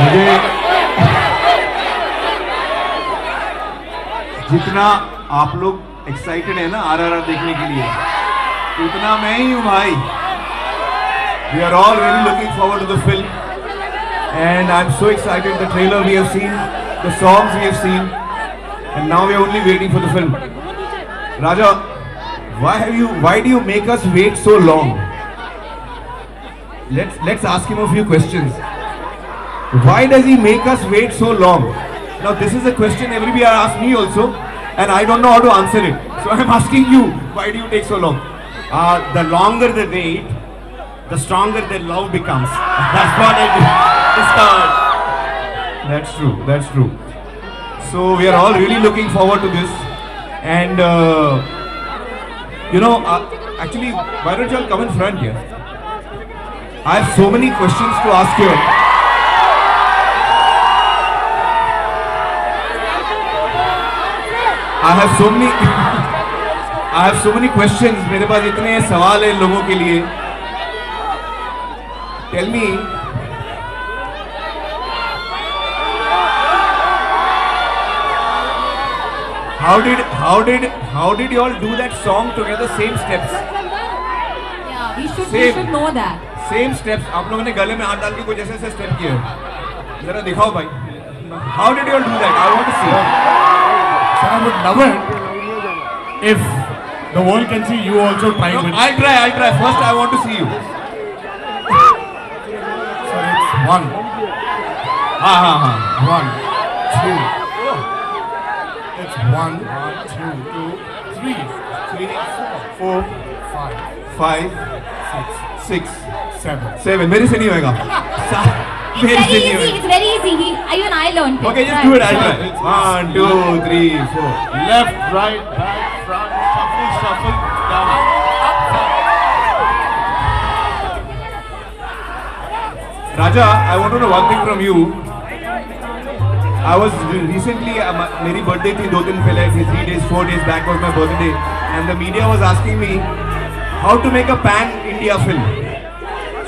मुझे जितना आप लोग एक्साइटेड है ना आरआरआर देखने के लिए, उतना मैं ही हूँ भाई। We are all really looking forward to the film and I am so excited the trailer we have seen the songs we have seen and now we are only waiting for the film Raja why have you, why do you make us wait so long? Let's let's ask him a few questions. Why does he make us wait so long? Now this is a question everybody asks me also and i don't know how to answer it. So i'm asking you why do you take so long? Uh, the longer the wait, the stronger the love becomes. That's what I discovered. that's true that's true. So we are all really looking forward to this. And uh, you know uh, actually why don't you all come in front here? I have so many questions to ask you I have so many I have so many questions मेरे पास इतने सवाल हैं लोगों के लिए Tell me How did how did how did you all do that song together same steps Yeah, we should, same, we should know that. Same steps आप लोगों ने गले में हाथ डाल के कुछ ऐसे ऐसे स्टेप किए हैं। जरा दिखाओ भाई how did you all do that I want to see So I would love it if the world can see you also trying with. I'll try I'll try first I want to see you So it's one, हाँ हाँ हाँ one, two. It's one, two, two, three, three four five, five six, six seven. seven मेरे से नहीं होएगा It's मेरे very से नहीं easy. होएगा It's very easy. He, even I learned. Okay, just do it. I'll try. One, two, three, four. Left, right, back, front, shuffle, shuffle, down. Raja, I want to know one thing from you. I was recently, uh, my- मेरी birthday थी दो दिन पहले थी three days, four days back was my birthday, and the media was asking me how to make a pan India film.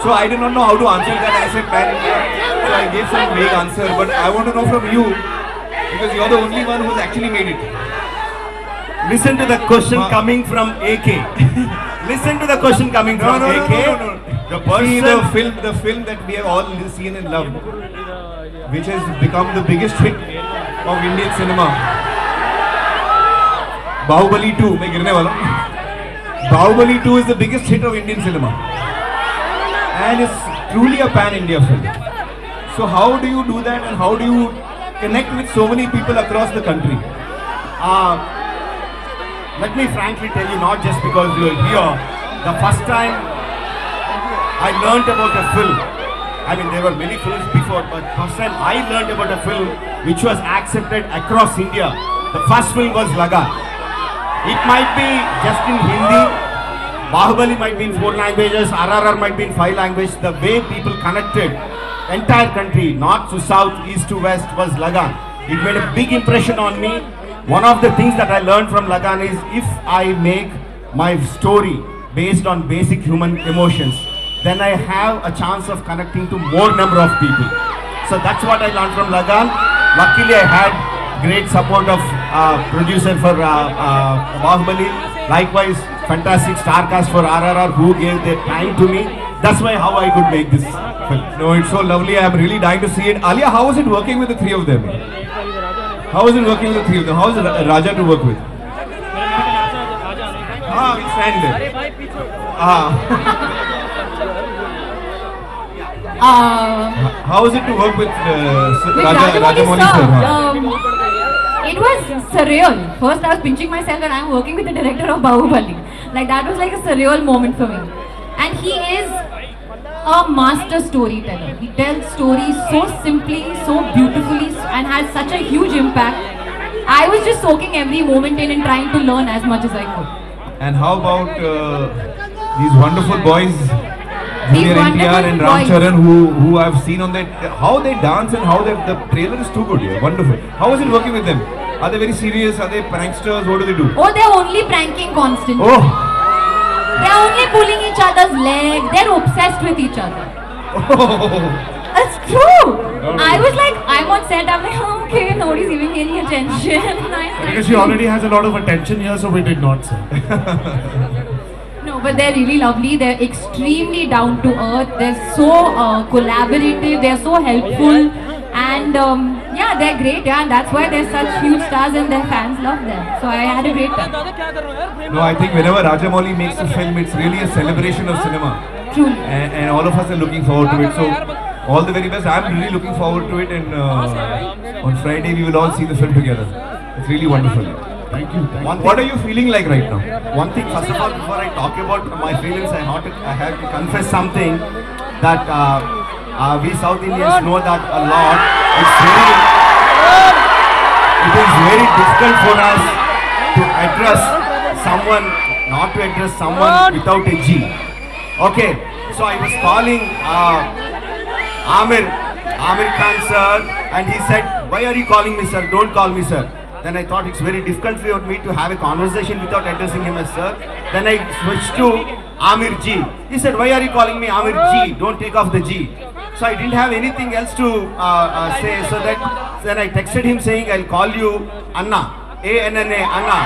So I did not know how to answer that. I said pan India, so I gave some vague answer. But I want to know from you because you're the only one who's actually made it. Listen to the question Ma- coming from AK. Listen to the question coming No, from no, no, AK. no, no, no. The See person. the film, the film that we have all seen and loved, which has become the biggest hit of Indian cinema. Bahubali 2, मैं गिरने वाला हूँ. Bahubali 2 is the biggest hit of Indian cinema, and it's truly a pan-India film. So how do you do that, and how do you connect with so many people across the country? Uh, let me frankly tell you, not just because you're here, the first time I learned about a film, I mean, there were many films before, but first time I learned about a film which was accepted across India, the first film was Lagaan. It might be just in Hindi, Bahubali might be in four languages, RRR might be in five languages. The way people connected, entire country, north to south, east to west, was Lagaan. It made a big impression on me. One of the things that I learned from Lagaan is if I make my story based on basic human emotions, then I have a chance of connecting to more number of people. So that's what I learned from Lagaan. Luckily, I had great support of uh, producer for uh, uh, Bahubali. Likewise, fantastic star cast for RRR who gave their time to me. That's why how I could make this film. No, it's so lovely. I'm really dying to see it. Alia, how was it working with the three of them? How was it working with the three of them? How was Ra- Raja to work with? Ah, we stand there. Ah, Um, how was it to work with, uh, S- with Raja, Rajamouli Rajamouli sir, sir? um, it was surreal. First, I was pinching myself that I'm working with the director of Bahubali. Like that was like a surreal moment for me. And he is a master storyteller. He tells stories so simply, so beautifully, and has such a huge impact. I was just soaking every moment in and trying to learn as much as I could. And how about uh, these wonderful boys, Junior NTR and Ram. Charan, who who I've seen on that, how they dance and how they, the trailer is too good. Yeah, wonderful. How is it working with them? Are they very serious? Are they pranksters? What do they do? Oh, they're only pranking constantly. Oh, They're only pulling each other's leg. They're obsessed with each other. Oh. That's true. I was like, I'm on set. I'm like, oh, okay, nobody's giving me any attention. nice, Because she already has a lot of attention here, so we did not say. But they're really lovely. They're extremely down to earth. They're so uh, collaborative. They're so helpful. And um, yeah, they're great. Yeah, and that's why they're such huge stars and their fans love them. So I had a great time. No, I think whenever Rajamouli makes a film, it's really a celebration of cinema. Truly. and, and all of us are looking forward to it. So, all the very best. I'm really looking forward to it, and uh, on Friday we will all see the film together. It's really wonderful. Thank you. Thank One What are you feeling like right now? one thing, first of all, before I talk about my feelings, I have to, I have to confess something that uh, uh, we South Indians know that a lot. It's very, it is very difficult for us to address someone, not to address someone without a G. Okay, so I was calling uh, Aamir, Aamir Khan sir, and he said, why are you calling me sir? Don't call me sir. Then I thought it's very difficult for me to have a conversation without addressing him as sir. Then I switched to Aamir G. He said, why are you calling me Aamir G? Don't take off the G. So I didn't have anything else to uh, uh, say. So that then I texted him saying, I'll call you Anna, A N N A, Anna.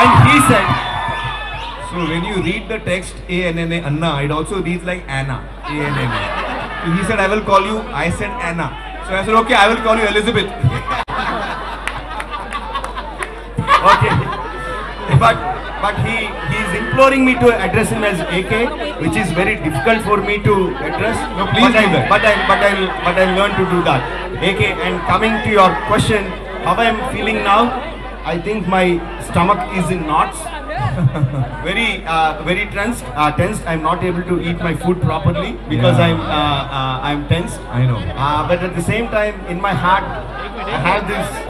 And he said, So when you read the text A N N A Anna, it also reads like Anna. A N N A. So he said, I will call you. I said Anna. So I said, okay, I will call you Elizabeth. Okay. But but he he is imploring me to address him as AK, which is very difficult for me to address. No, please but do I, that. But I but I'll but I'll learn to do that. AK, and coming to your question, how I am feeling now, I think my stomach is in knots. very uh, very tensed. Uh, tensed. I'm not able to eat my food properly because Yeah. I'm uh, uh, I'm tensed. I know. Uh, but at the same time, in my heart, I have this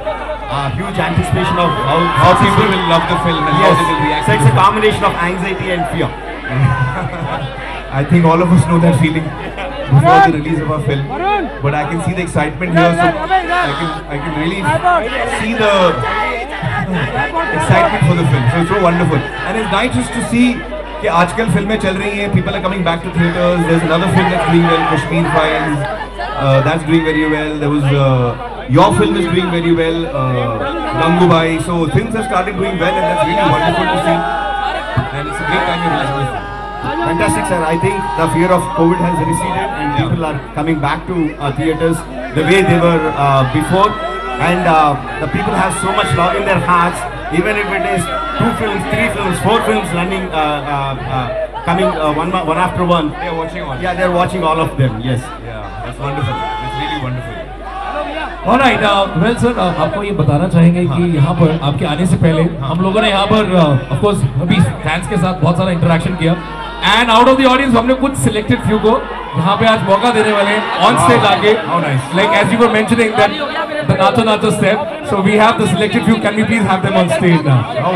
uh, huge anticipation of how, How people will love the film and how Yes. they will react. So to it's a the film. combination of anxiety and fear. I think all of us know that feeling before the release of our film. But I can see the excitement here, so I can I can really see the excitement for the film. So it's so wonderful, and it's nice just to see कि आजकल फिल्में चल रही हैं people are coming back to theaters there's another film that's doing well Kashmir Files uh, that's doing very well there was uh, your film is doing very well uh, Gangubai so things have started doing well and that's really wonderful to see and it's a great time to release this film. Fantastic, sir. I think the fear of COVID has receded and people are coming back to uh, theaters the way they were uh, before. And uh, the people have so much love in their hearts, even if it is two films, three films, four films running, uh, uh, uh, coming uh, one, one after one. They're watching all. Yeah, they're watching all of them. Yes. Yeah, that's wonderful. It's really wonderful. Alright well sir आपको ये बताना चाहेंगे कि यहाँ पर आपके आने से पहले हम लोगों ने यहाँ पर ऑफ़ कोर्स अभी फैंस के साथ बहुत सारा इंटरेक्शन किया। And out of the audience हमने कुछ सिलेक्टेड फ्यू को यहाँ पे आज मौका देने वाले ऑन स्टेज आके। Like as you were mentioning that the Naacho Naacho step so we have the selected few can we please have them on stage now